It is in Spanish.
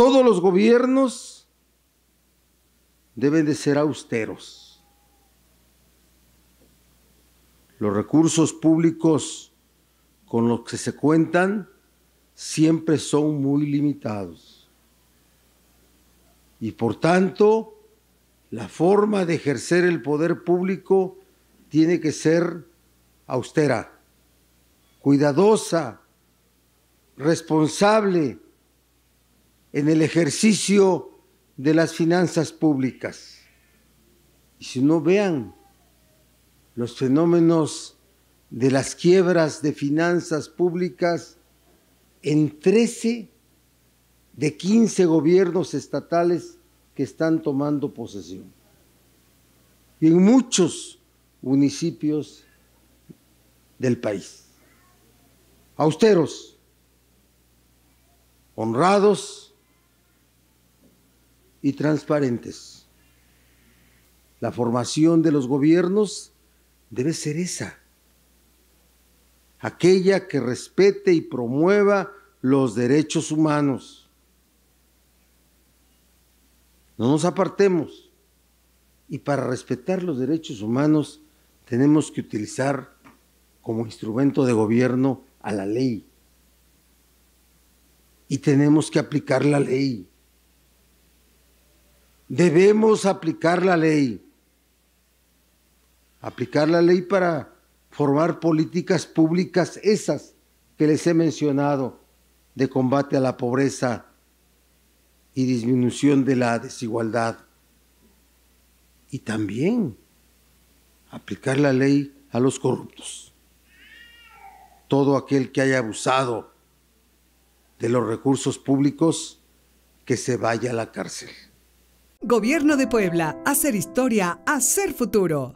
Todos los gobiernos deben de ser austeros. Los recursos públicos con los que se cuentan siempre son muy limitados. Y por tanto, la forma de ejercer el poder público tiene que ser austera, cuidadosa, responsable en el ejercicio de las finanzas públicas. Y si no vean los fenómenos de las quiebras de finanzas públicas en 13 de 15 gobiernos estatales que están tomando posesión. Y en muchos municipios del país. Austeros, honrados y transparentes. La formación de los gobiernos debe ser esa, aquella que respete y promueva los derechos humanos. No nos apartemos. Y para respetar los derechos humanos tenemos que utilizar como instrumento de gobierno a la ley. Y tenemos que aplicar la ley. Debemos aplicar la ley. Aplicar la ley para formar políticas públicas esas que les he mencionado de combate a la pobreza y disminución de la desigualdad. Y también aplicar la ley a los corruptos. Todo aquel que haya abusado de los recursos públicos, que se vaya a la cárcel. Gobierno de Puebla, hacer historia, hacer futuro.